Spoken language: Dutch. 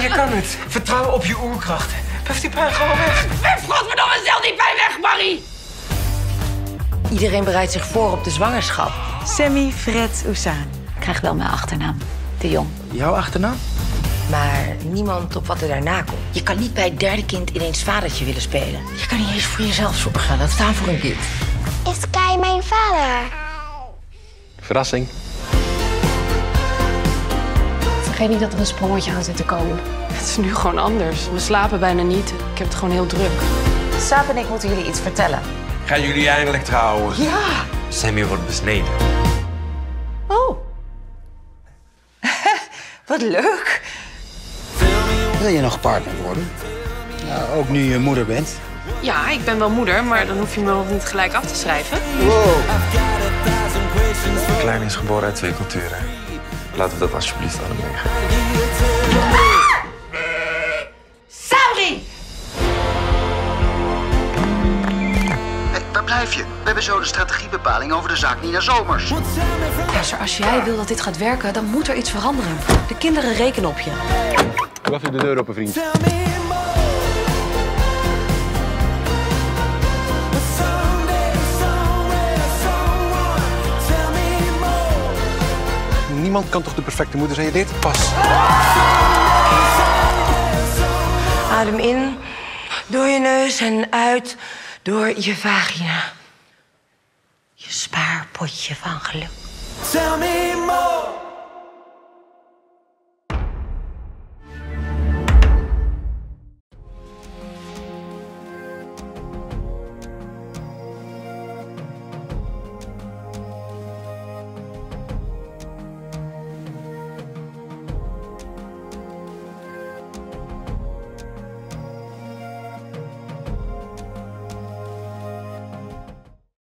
je kan het. Vertrouw op je oerkrachten. Puf die pijn gewoon weg. Godverdomme, stel die pijn weg, Marie! Iedereen bereidt zich voor op de zwangerschap. Sammy Fred Oesaan. Ik krijg wel mijn achternaam. De Jong. Jouw achternaam? Maar niemand op wat er daarna komt. Je kan niet bij het derde kind ineens vadertje willen spelen. Je kan niet eens voor jezelf zorgen. Dat staan voor een kind. Is Kai mijn vader? Verrassing. Vergeet niet dat er een sprongetje aan zit te komen. Het is nu gewoon anders. We slapen bijna niet. Ik heb het gewoon heel druk. Saap en ik moeten jullie iets vertellen. Gaan jullie eindelijk trouwen? Ja. Sammy wordt besneden. Oh. Wat leuk. Wil je nog partner worden? Ja, ook nu je moeder bent. Ja, ik ben wel moeder, maar dan hoef je me nog niet gelijk af te schrijven. Klein is geboren uit twee culturen. Laten we dat alsjeblieft waar blijf je? We hebben zo de strategiebepaling over de zaak Nina Zomers. Luister, als jij wil dat dit gaat werken, dan moet er iets veranderen. De kinderen rekenen op je. Doe even de deur open, vriend. Niemand kan toch de perfecte moeder zijn? Je deed het pas. Adem in door je neus en uit door je vagina. Je spaarpotje van geluk. Tell me